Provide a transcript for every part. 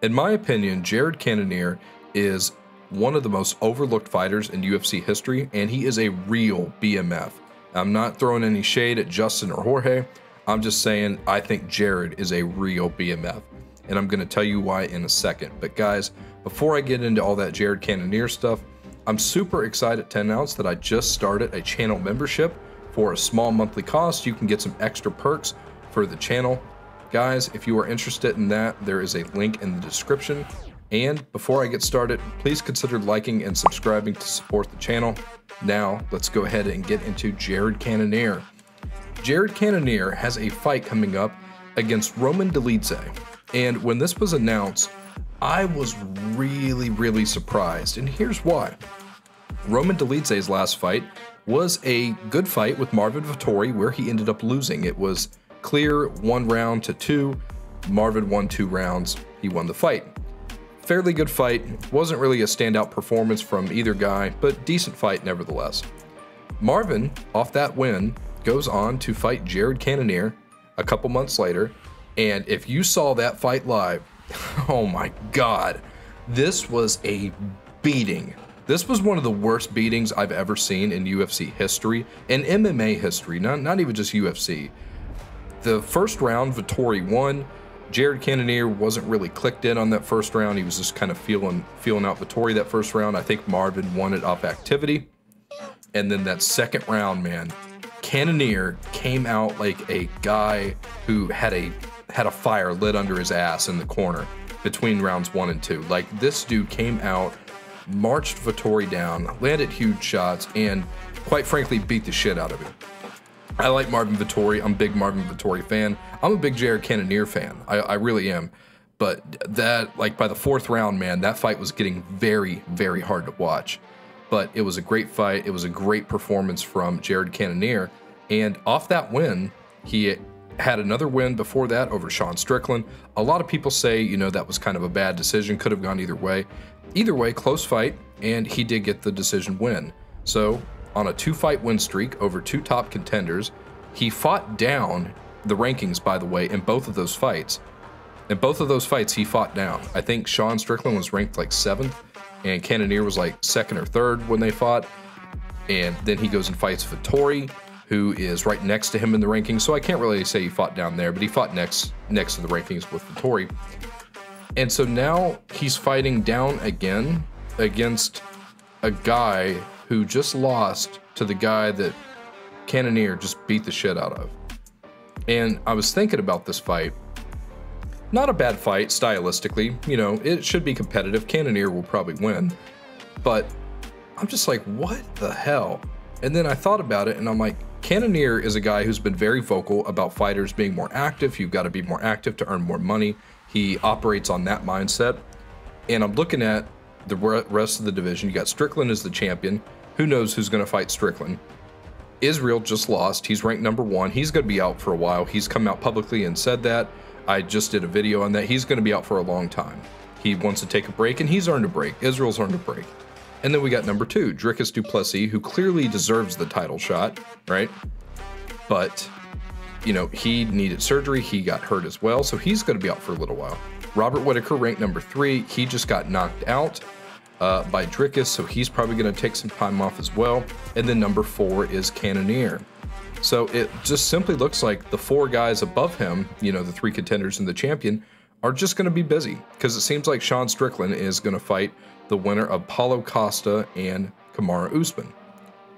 In my opinion, Jared Cannonier is one of the most overlooked fighters in UFC history, and he is a real BMF. I'm not throwing any shade at Justin or Jorge. I'm just saying I think Jared is a real BMF. And I'm going to tell you why in a second. But guys, before I get into all that Jared Cannonier stuff, I'm super excited to announce that I just started a channel membership for a small monthly cost. You can get some extra perks for the channel. Guys, if you are interested in that, there is a link in the description. And before I get started, please consider liking and subscribing to support the channel. Now, let's go ahead and get into Jared Cannonier. Jared Cannonier has a fight coming up against Roman Dolidze. And when this was announced, I was really, really surprised. And here's why. Roman Dolidze's last fight was a good fight with Marvin Vettori where he ended up losing. It was clear one round to two. Marvin won two rounds. He won the fight. Fairly good fight. Wasn't really a standout performance from either guy, but decent fight nevertheless. Marvin, off that win, goes on to fight Jared Cannonier a couple months later. And if you saw that fight live, oh my God, this was a beating. This was one of the worst beatings I've ever seen in UFC history and MMA history, not, not even just UFC. The first round, Vettori won. Jared Cannonier wasn't really clicked in on that first round. He was just kind of feeling feeling out Vettori that first round. I think Marvin won it off activity. And then that second round, man, Cannonier came out like a guy who had a had a fire lit under his ass in the corner between rounds one and two. Like this dude came out, marched Vettori down, landed huge shots, and quite frankly beat the shit out of him. I like Marvin Vettori. I'm a big Marvin Vettori fan. I'm a big Jared Cannonier fan. I, I really am. But that, like by the fourth round, man, that fight was getting very, very hard to watch. But it was a great fight. It was a great performance from Jared Cannonier. And off that win, he had another win before that over Sean Strickland. A lot of people say, you know, that was kind of a bad decision, could have gone either way. Either way, close fight, and he did get the decision win. So on a two fight win streak over two top contenders. He fought down the rankings, by the way, in both of those fights. In both of those fights, he fought down. I think Sean Strickland was ranked like seventh, and Cannonier was like second or third when they fought. And then he goes and fights Vettori, who is right next to him in the rankings. So I can't really say he fought down there, but he fought next next to the rankings with Vettori. And so now he's fighting down again against a guy who just lost to the guy that Cannonier just beat the shit out of. And I was thinking about this fight. Not a bad fight stylistically, you know, it should be competitive. Cannonier will probably win. But I'm just like, what the hell? And then I thought about it and I'm like, Cannonier is a guy who's been very vocal about fighters being more active. You've got to be more active to earn more money. He operates on that mindset. And I'm looking at the rest of the division. You got Strickland as the champion. Who knows who's going to fight Strickland? Israel just lost. He's ranked number one. He's going to be out for a while. He's come out publicly and said that. I just did a video on that. He's going to be out for a long time. He wants to take a break, and he's earned a break. Israel's earned a break. And then we got number two, Dricus Du Plessis, who clearly deserves the title shot, right? But, you know, he needed surgery. He got hurt as well, so he's going to be out for a little while. Robert Whittaker, ranked number three, he just got knocked out uh, by Dricus, so he's probably going to take some time off as well. And then number four is Cannonier. So it just simply looks like the four guys above him, you know, the three contenders and the champion, are just going to be busy because it seems like Sean Strickland is going to fight the winner of Paulo Costa and Kamaru Usman.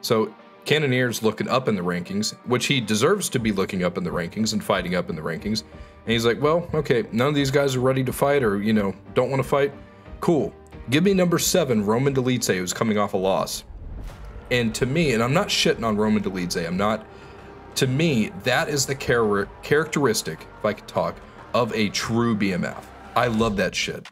So Cannonier's looking up in the rankings, which he deserves to be looking up in the rankings and fighting up in the rankings. And he's like, well, okay, none of these guys are ready to fight or, you know, don't want to fight. Cool. Give me number seven, Roman Dolidze, who's coming off a loss. And to me, and I'm not shitting on Roman Dolidze, I'm not. To me, that is the char- characteristic, if I could talk, of a true BMF. I love that shit.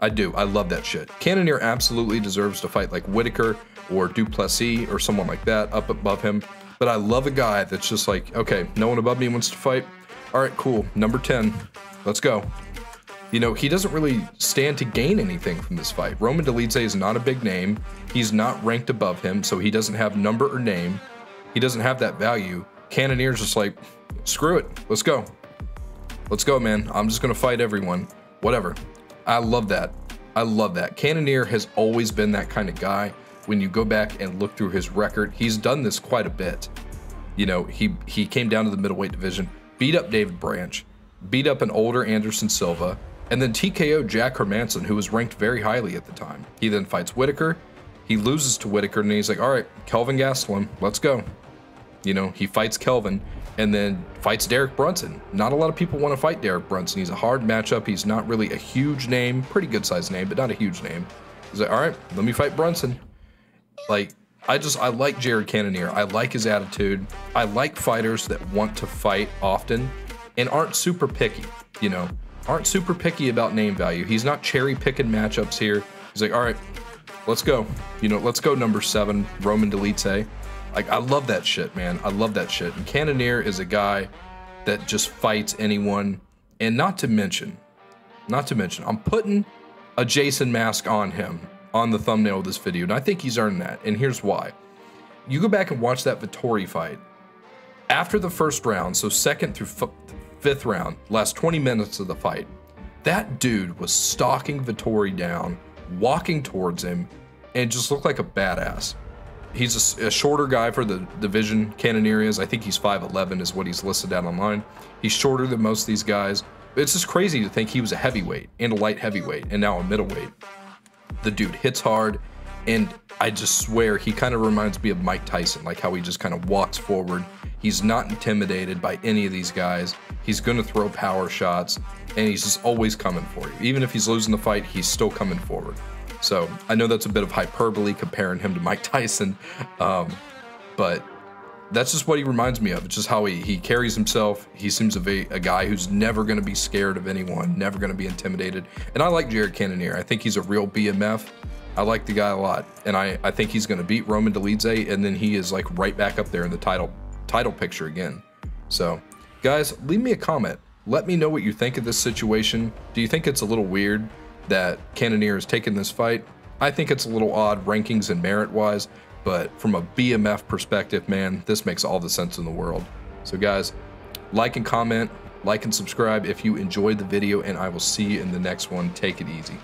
I do. I love that shit. Cannonier absolutely deserves to fight like Whittaker or Du Plessis or someone like that up above him. But I love a guy that's just like, okay, no one above me wants to fight. All right, cool. Number 10. Let's go. You know, he doesn't really stand to gain anything from this fight. Roman Dolidze is not a big name. He's not ranked above him, so he doesn't have number or name. He doesn't have that value. Cannonier's just like, screw it, let's go. Let's go, man. I'm just gonna fight everyone. Whatever. I love that. I love that. Cannonier has always been that kind of guy. When you go back and look through his record, he's done this quite a bit. You know, he he came down to the middleweight division, beat up David Branch, beat up an older Anderson Silva, and then TKO Jack Hermansson, who was ranked very highly at the time. He then fights Whittaker. He loses to Whittaker, and he's like, all right, Kelvin Gastelum, let's go. You know, he fights Kelvin and then fights Derek Brunson. Not a lot of people want to fight Derek Brunson. He's a hard matchup. He's not really a huge name, pretty good sized name, but not a huge name. He's like, all right, let me fight Brunson. Like, I just, I like Jared Cannonier. I like his attitude. I like fighters that want to fight often and aren't super picky, you know, aren't super picky about name value. He's not cherry picking matchups here. He's like, all right, let's go. You know, let's go number seven, Roman Dolidze. Like, I love that shit, man. I love that shit. And Cannonier is a guy that just fights anyone. And not to mention, not to mention, I'm putting a Jason mask on him on the thumbnail of this video. And I think he's earned that. And here's why. You go back and watch that Vettori fight. After the first round, so second through fifth round, last 20 minutes of the fight, that dude was stalking Vettori down, walking towards him, and just looked like a badass. He's a, a, shorter guy for the division Cannonier is. I think he's 5'11 is what he's listed at online. He's shorter than most of these guys. It's just crazy to think he was a heavyweight and a light heavyweight and now a middleweight. The dude hits hard, and I just swear he kind of reminds me of Mike Tyson, like how he just kind of walks forward. He's not intimidated by any of these guys. He's going to throw power shots, and he's just always coming for you. Even if he's losing the fight, he's still coming forward. So I know that's a bit of hyperbole comparing him to Mike Tyson, um, but that's just what he reminds me of. It's just how he, he carries himself. He seems to be a guy who's never going to be scared of anyone, never going to be intimidated. And I like Jared Cannonier. I think he's a real BMF. I like the guy a lot, and I, I think he's going to beat Roman Dolidze, and then he is like right back up there in the title title picture again. So, guys, leave me a comment. Let me know what you think of this situation. Do you think it's a little weird that Cannonier has taken this fight. I think it's a little odd rankings and merit wise, but from a BMF perspective, man, this makes all the sense in the world. So, guys, like and comment, like and subscribe if you enjoyed the video, and I will see you in the next one. Take it easy.